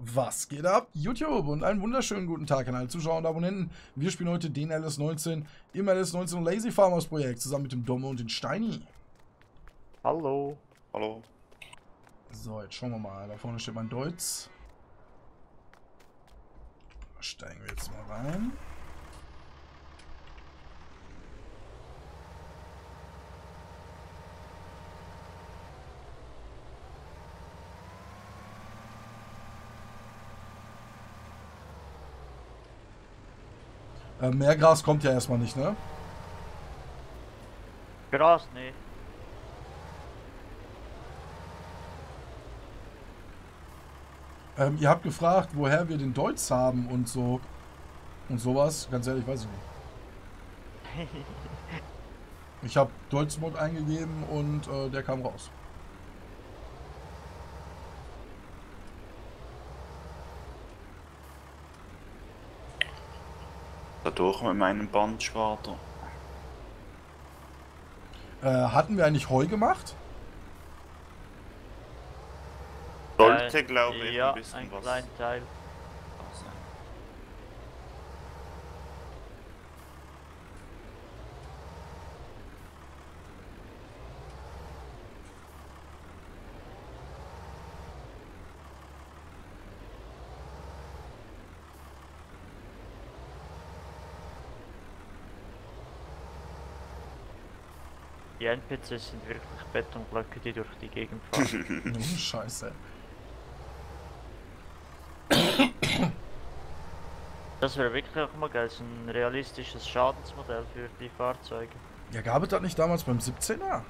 Was geht ab? YouTube und einen wunderschönen guten Tag an alle Zuschauer und Abonnenten. Wir spielen heute den LS19 im LS19 Lazy Farmers Projekt zusammen mit dem Domme und den Steini. Hallo. Hallo. So, jetzt schauen wir mal. Da vorne steht mein Deutz. Da steigen wir jetzt mal rein. Äh, Meergras kommt ja erstmal nicht, ne? Gras, nee. Ähm, ihr habt gefragt, woher wir den Deutz haben und so. Und sowas. Ganz ehrlich, weiß ich nicht. Ich habe Deutzmod eingegeben und äh, der kam raus. Dadurch mit meinem Bandschwader. Äh, hatten wir eigentlich Heu gemacht? Sollte, glaube ich, ja, ein bisschen ein was. kleiner Teil. Die NPCs sind wirklich Betonblöcke, die durch die Gegend fahren. Oh, Scheiße. das wäre wirklich auch mal geil, so ein realistisches Schadensmodell für die Fahrzeuge. Ja, gab es das nicht damals beim 17er?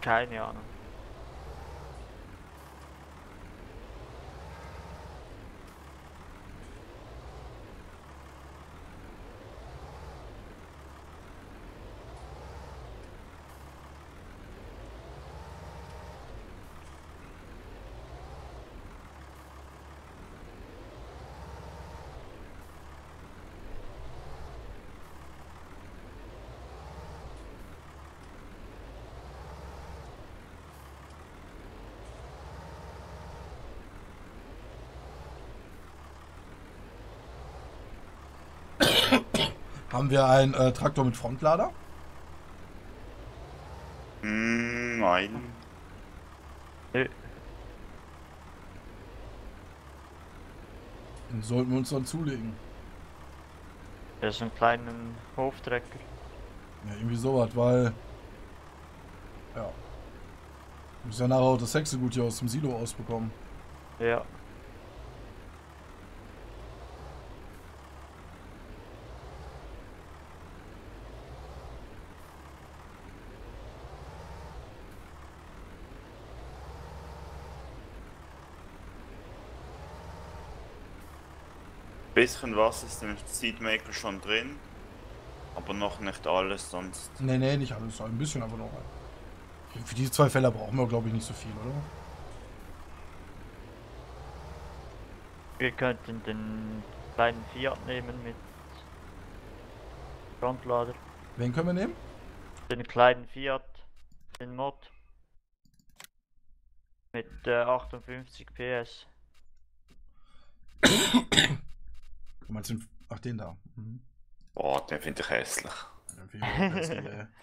Keine Ahnung. Haben wir einen äh, Traktor mit Frontlader? Hm, nein. Nö. Den sollten wir uns dann zulegen. Ja, so einen kleinen Hoftrecker. Ja, irgendwie sowas, weil. Ja. Muss ja nachher auch das Hexegut hier aus dem Silo ausbekommen. Ja. Bisschen was ist im Seedmaker schon drin. Aber noch nicht alles, sonst. Nee, nee, nicht alles. Ein bisschen aber noch. Für diese zwei Fälle brauchen wir, glaube ich, nicht so viel, oder? Wir könnten den kleinen Fiat nehmen mit Frontlader. Wen können wir nehmen? Den kleinen Fiat, den Mod. Mit äh, 58 PS. Du meinst den. Ach, den da. Mhm. Boah, den finde ich hässlich. Den finde ich hässlich, ey.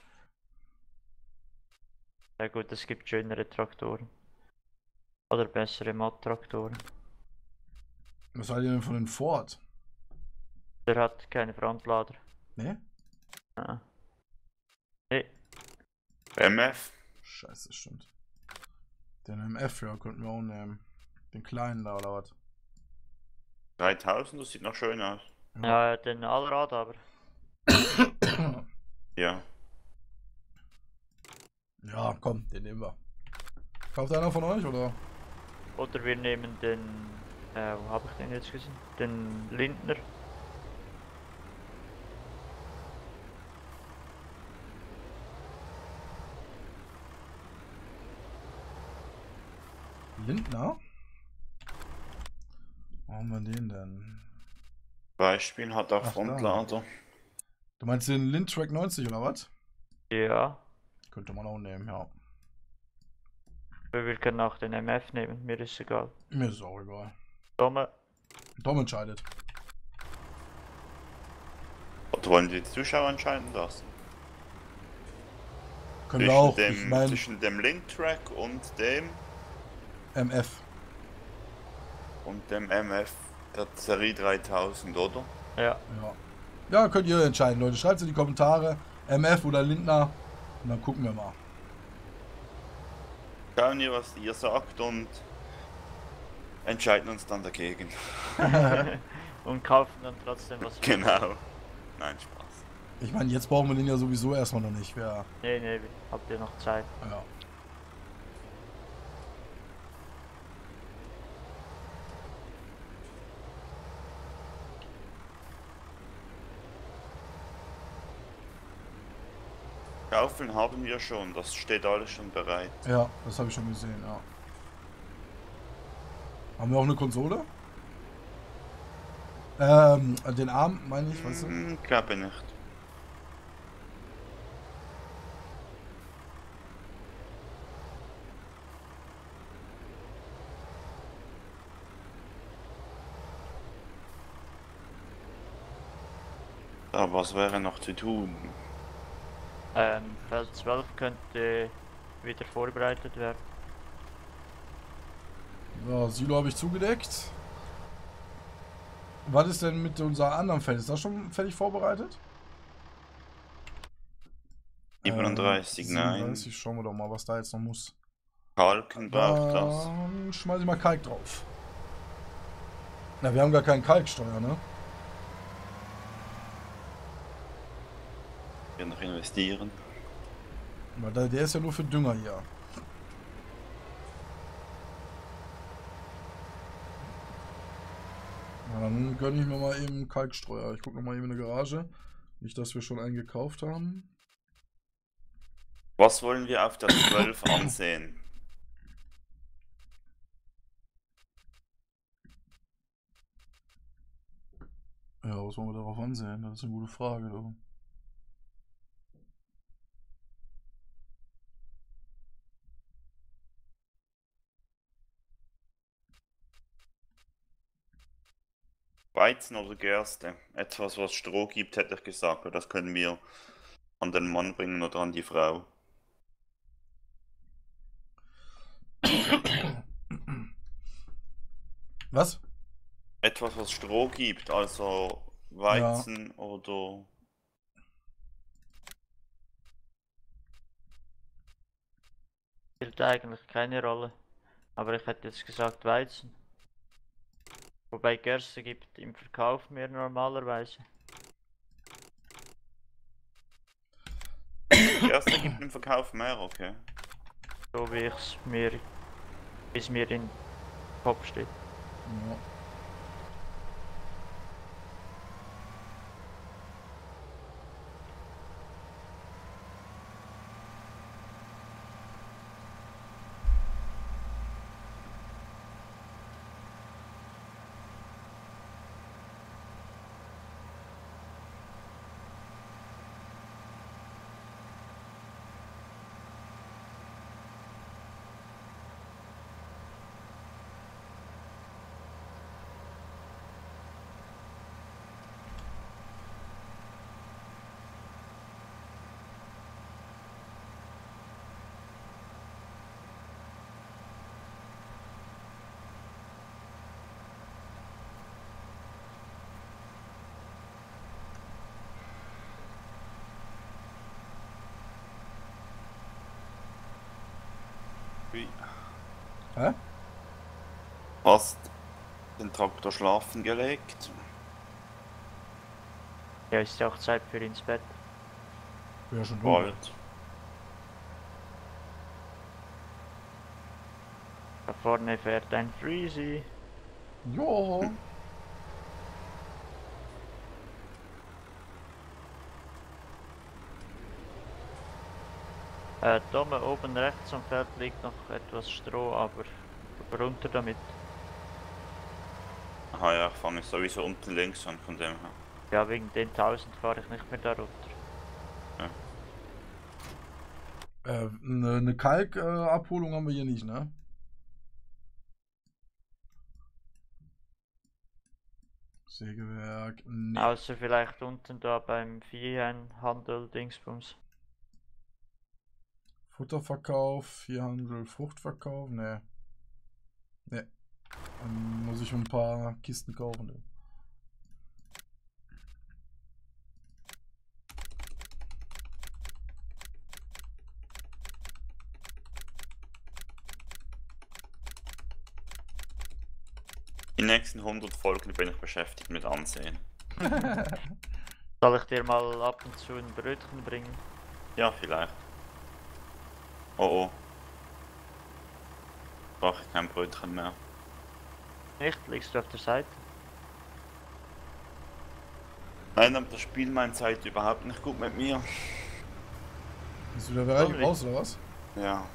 Ja gut, es gibt schönere Traktoren. Oder bessere Mod-Traktoren. Was seid ihr denn von den Ford? Der hat keine Frontlader. Ne? Ah. Nee, MF? Scheiße, stimmt. Den MF, ja, könnten wir auch nehmen. Den kleinen da, oder was? 3000, das sieht noch schön aus. ja, den Allrad aber. Ja. Ja, komm, den nehmen wir. Kauft einer von euch, oder? Oder wir nehmen den. Äh, wo habe ich den jetzt gesehen? Den Lindner. Lindner? Haben wir den denn? Beispiel hat da. Frontlader. Du meinst den Lindtrack 90 oder was? Ja. Könnte man auch nehmen, ja. Wir können auch den MF nehmen, mir ist egal. Mir ist auch egal. Dumme. Tom entscheidet. Oder wollen die Zuschauer entscheiden lassen? Können wir Zwischen auch. dem, ich meine, zwischen dem Link-Track und dem MF. Und dem MF der Serie 3000, oder? Ja. Ja. Ja, könnt ihr entscheiden, Leute. Schreibt es in die Kommentare. MF oder Lindner. Und dann gucken wir mal. Schauen wir, was ihr sagt und entscheiden uns dann dagegen. Und kaufen dann trotzdem was. Genau. Nein, Spaß. Ich meine, jetzt brauchen wir den ja sowieso erstmal noch nicht. Wer, Nee, nee, habt ihr noch Zeit. ja. Kaufen haben wir schon, das steht alles schon bereit. ja, das habe ich schon gesehen, ja. Haben wir auch eine Konsole? Ähm, den Arm, meine ich, weißt du? Hm, glaube nicht. Aber was wäre noch zu tun? Ähm, Feld 12 könnte wieder vorbereitet werden. Ja, Silo habe ich zugedeckt. Was ist denn mit unserer anderen Feld? Ist das schon fertig vorbereitet? 37, Ähm, nein. 37, schauen wir doch mal, was da jetzt noch muss. Kalken braucht das. Dann schmeiß ich mal Kalk drauf. Na, wir haben gar keinen Kalksteuer, ne? Wir noch investieren. Weil der, der ist ja nur für Dünger hier. Na, dann gönne ich mir mal eben Kalkstreuer. Ich gucke noch mal eben in der Garage. Nicht, dass wir schon einen gekauft haben. Was wollen wir auf der 12 ansehen? Ja, was wollen wir darauf ansehen? Das ist eine gute Frage. Du. Weizen oder Gerste? Etwas, was Stroh gibt, hätte ich gesagt. aber Das können wir an den Mann bringen oder an die Frau. Was? Etwas, was Stroh gibt, also Weizen oder Spielt eigentlich keine Rolle. Aber ich hätte jetzt gesagt Weizen. Wobei Gerste gibt im Verkauf mehr normalerweise. Gerste gibt im Verkauf mehr, okay. So wie ich es mir, wie es mir in den Kopf steht. Ja. Wie? Hä? Hast den Traktor schlafen gelegt? Ja, ist ja auch Zeit für ins Bett. Wäre schon. Bald. Da vorne fährt ein Freezy. Jo. Äh, Dome oben rechts am Feld liegt noch etwas Stroh, aber runter damit. Aha, ja, ich fange sowieso unten links an, von dem her. Ja, wegen den 1000 fahre ich nicht mehr da runter. Äh, eine, eine Kalkabholung haben wir hier nicht, ne? Sägewerk. Nee. Außer vielleicht unten da beim Viehhandel Dingsbums. Futterverkauf, Viehhandel, Fruchtverkauf, ne. Ne. Dann muss ich ein paar Kisten kaufen. Ne? Die nächsten 100 Folgen bin ich beschäftigt mit Ansehen. Soll ich dir mal ab und zu ein Brötchen bringen? Ja, vielleicht. Oh oh. Brauche ich kein Brötchen mehr. Nicht? Liegst du auf der Seite? Nein, aber das Spiel meint Zeit überhaupt nicht gut mit mir. Bist du der Bereich Sorry. raus oder was? Ja.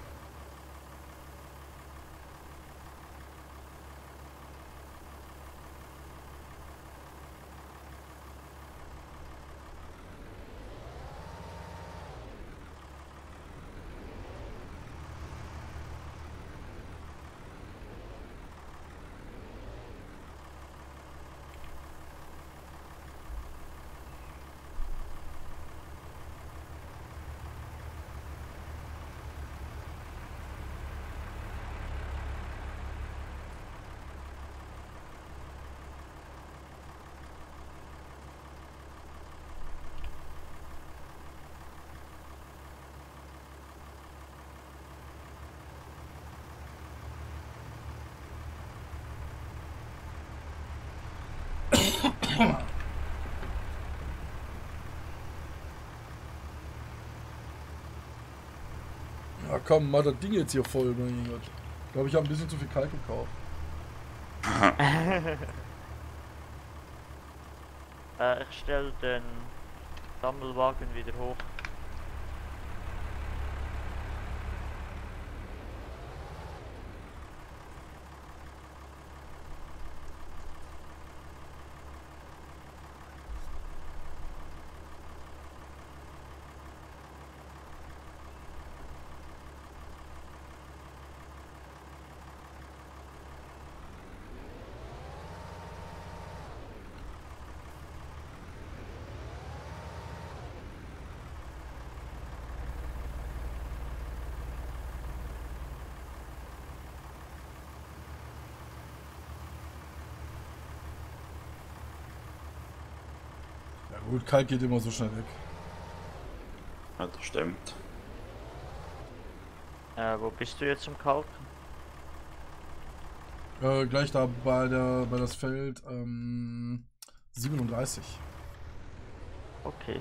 Ja komm, mach das Ding jetzt hier voll, mein Gott. Ich glaube, ich habe ein bisschen zu viel Kalk gekauft. Äh, ich stelle den Sammelwagen wieder hoch. Gut, Kalk geht immer so schnell weg. Ja, das stimmt. Äh, wo bist du jetzt im Kalken? Äh, gleich da bei der bei das Feld ähm, 37. Okay.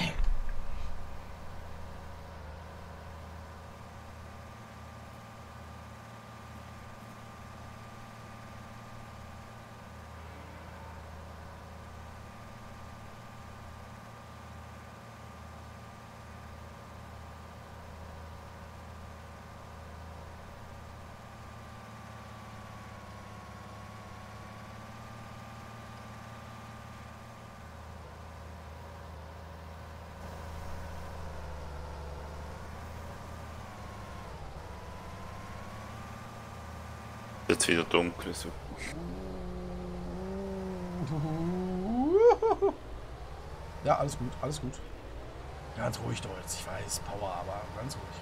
Jetzt wieder dunkel. So. Ja, alles gut, alles gut. Ganz ruhig, Deutsch. Ich weiß, Power, aber ganz ruhig.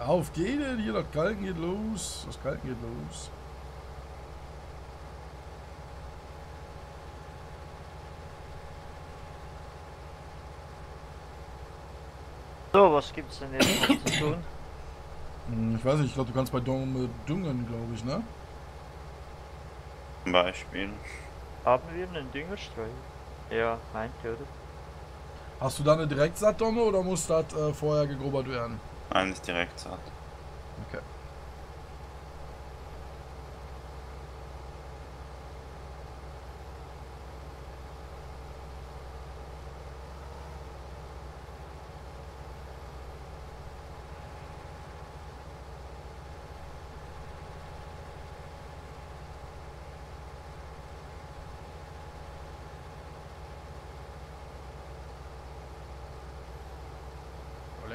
Auf geht es, hier, das Galgen geht los. Das Galgen geht los. So, was gibt's denn jetzt noch zu tun? Hm, Ich weiß nicht, ich glaube, du kannst bei Dom äh, düngen, glaube ich, ne? Zum Beispiel. Haben wir einen Düngerstreuer? Ja, meinte, oder? Hast du da eine Direktsaatdomme oder muss das äh, vorher gegrubbert werden? Eines direkt satt. Okay.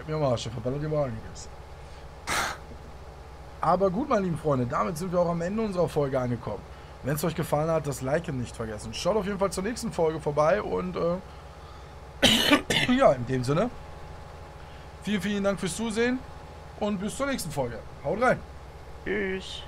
Leck mir am Arsch, da verballert ihr einiges. Aber gut, meine lieben Freunde, damit sind wir auch am Ende unserer Folge angekommen. Wenn es euch gefallen hat, das Liken nicht vergessen. Schaut auf jeden Fall zur nächsten Folge vorbei und äh, ja, in dem Sinne, vielen, vielen Dank fürs Zusehen und bis zur nächsten Folge. Haut rein! Tschüss.